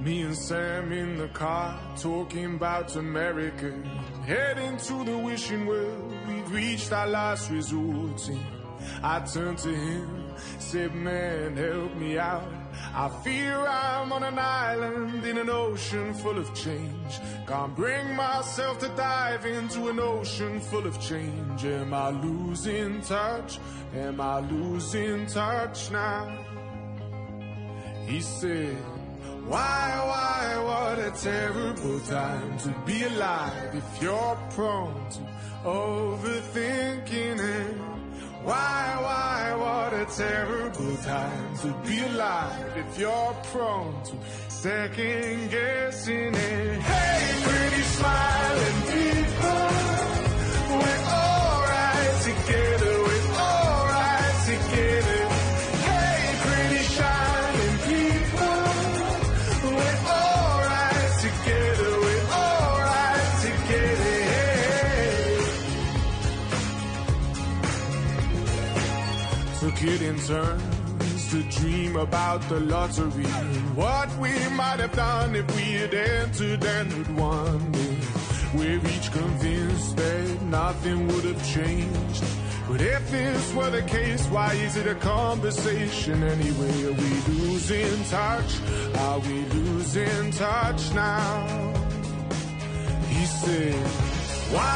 Me and Sam in the car talking about America. Heading to the wishing well, we've reached our last resort. I turned to him, said, Man, help me out. I fear I'm on an island in an ocean full of change. Can't bring myself to dive into an ocean full of change. Am I losing touch? Am I losing touch now? He said, why, why, what a terrible time to be alive if you're prone to overthinking it. Why, why, what a terrible time to be alive if you're prone to second guessing it. Hey, pretty smiling Took it in turns to dream about the lottery. What we might have done if we had entered and had won. We're each convinced that nothing would have changed. But if this were the case, why is it a conversation anyway? Are we losing touch? Are we losing touch now? He said, Why,